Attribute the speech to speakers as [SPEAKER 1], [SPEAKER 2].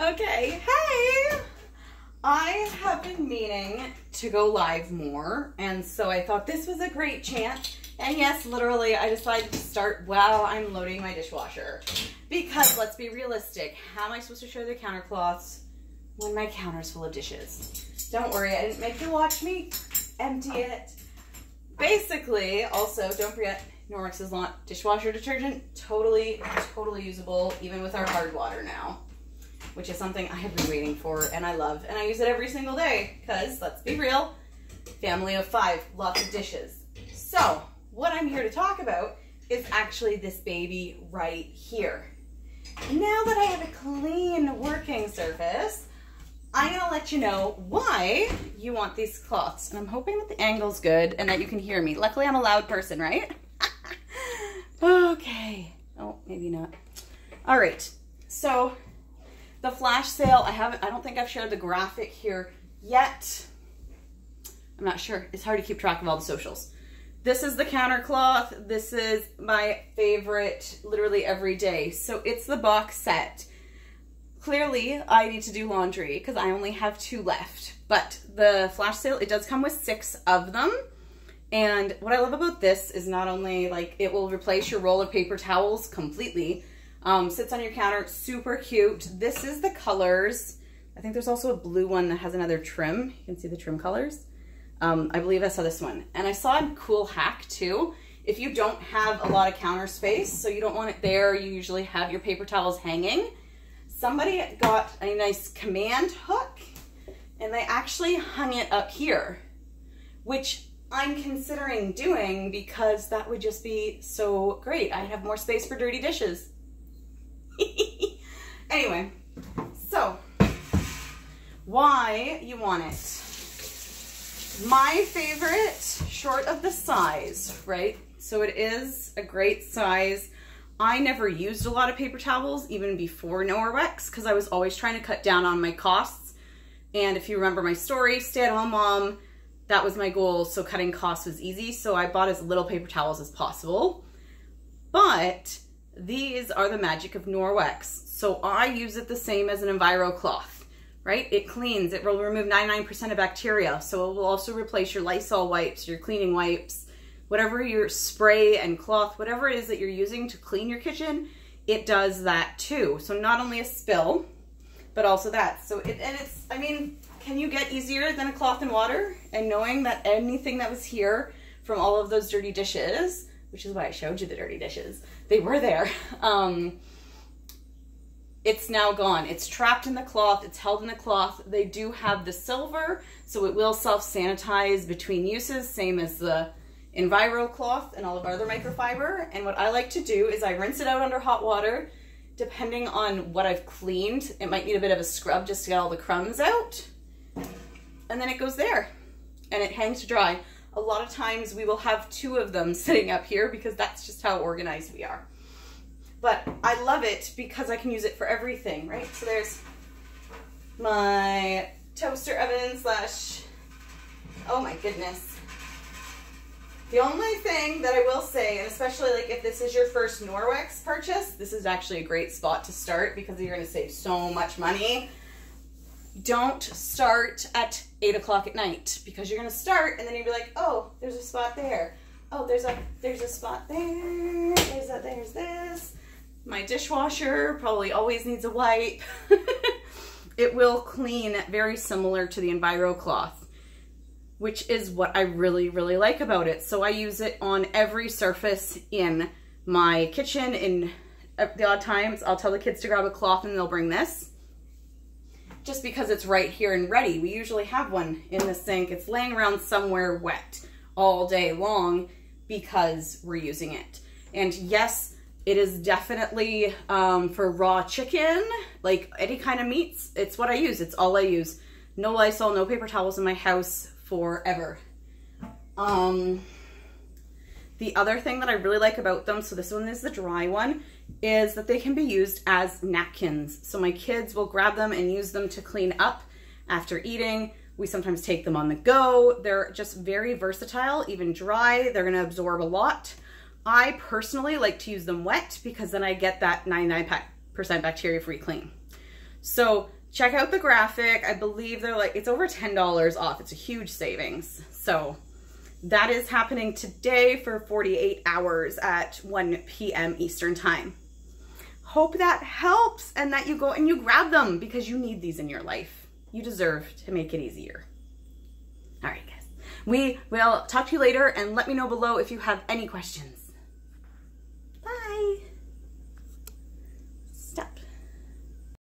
[SPEAKER 1] Okay, hey! I have been meaning to go live more, and so I thought this was a great chance. And yes, literally, I decided to start while I'm loading my dishwasher. Because let's be realistic, how am I supposed to show the countercloths when my counter's full of dishes? Don't worry, I didn't make you watch me empty it. Basically, also, don't forget, Norwex not dishwasher detergent, totally, totally usable, even with our hard water now which is something I have been waiting for and I love. And I use it every single day because, let's be real, family of five, lots of dishes. So, what I'm here to talk about is actually this baby right here. Now that I have a clean working surface, I'm gonna let you know why you want these cloths. And I'm hoping that the angle's good and that you can hear me. Luckily, I'm a loud person, right? okay. Oh, maybe not. All right. So the flash sale, I haven't, I don't think I've shared the graphic here yet. I'm not sure. It's hard to keep track of all the socials. This is the counter cloth. This is my favorite literally every day. So it's the box set. Clearly, I need to do laundry because I only have two left. But the flash sale, it does come with six of them. And what I love about this is not only like it will replace your roll of paper towels completely, um, sits on your counter, super cute. This is the colors. I think there's also a blue one that has another trim. You can see the trim colors. Um, I believe I saw this one. And I saw a cool hack too. If you don't have a lot of counter space, so you don't want it there, you usually have your paper towels hanging. Somebody got a nice command hook and they actually hung it up here, which I'm considering doing because that would just be so great. I'd have more space for dirty dishes. Anyway, so why you want it. My favorite, short of the size, right? So it is a great size. I never used a lot of paper towels even before Norwex because I was always trying to cut down on my costs. And if you remember my story, stay-at-home mom, that was my goal. So cutting costs was easy. So I bought as little paper towels as possible. But these are the magic of Norwex. So I use it the same as an Enviro cloth, right? It cleans, it will remove 99% of bacteria. So it will also replace your Lysol wipes, your cleaning wipes, whatever your spray and cloth, whatever it is that you're using to clean your kitchen, it does that too. So not only a spill, but also that. So it, and it's, I mean, can you get easier than a cloth and water? And knowing that anything that was here from all of those dirty dishes, which is why I showed you the dirty dishes, they were there. Um, it's now gone. It's trapped in the cloth. It's held in the cloth. They do have the silver, so it will self-sanitize between uses, same as the Enviro cloth and all of our other microfiber. And what I like to do is I rinse it out under hot water. Depending on what I've cleaned, it might need a bit of a scrub just to get all the crumbs out. And then it goes there and it hangs to dry. A lot of times we will have two of them sitting up here because that's just how organized we are. But I love it because I can use it for everything, right? So there's my toaster oven slash, oh my goodness. The only thing that I will say, and especially like if this is your first Norwex purchase, this is actually a great spot to start because you're gonna save so much money. Don't start at eight o'clock at night because you're gonna start and then you'll be like, oh, there's a spot there. Oh, there's a there's a spot there. There's a there's this. My dishwasher probably always needs a wipe. it will clean very similar to the Enviro cloth, which is what I really, really like about it. So I use it on every surface in my kitchen. In the odd times, I'll tell the kids to grab a cloth and they'll bring this just because it's right here and ready. We usually have one in the sink. It's laying around somewhere wet all day long because we're using it. And yes, it is definitely um, for raw chicken, like any kind of meats. It's what I use. It's all I use. No Lysol, no paper towels in my house forever. Um, the other thing that I really like about them, so this one is the dry one, is that they can be used as napkins. So my kids will grab them and use them to clean up after eating. We sometimes take them on the go. They're just very versatile, even dry. They're gonna absorb a lot. I personally like to use them wet because then I get that 99% bacteria-free clean. So check out the graphic. I believe they're like, it's over $10 off. It's a huge savings. So that is happening today for 48 hours at 1 p.m. Eastern time. Hope that helps and that you go and you grab them because you need these in your life. You deserve to make it easier. All right, guys. We will talk to you later and let me know below if you have any questions.